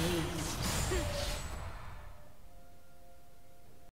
Ace.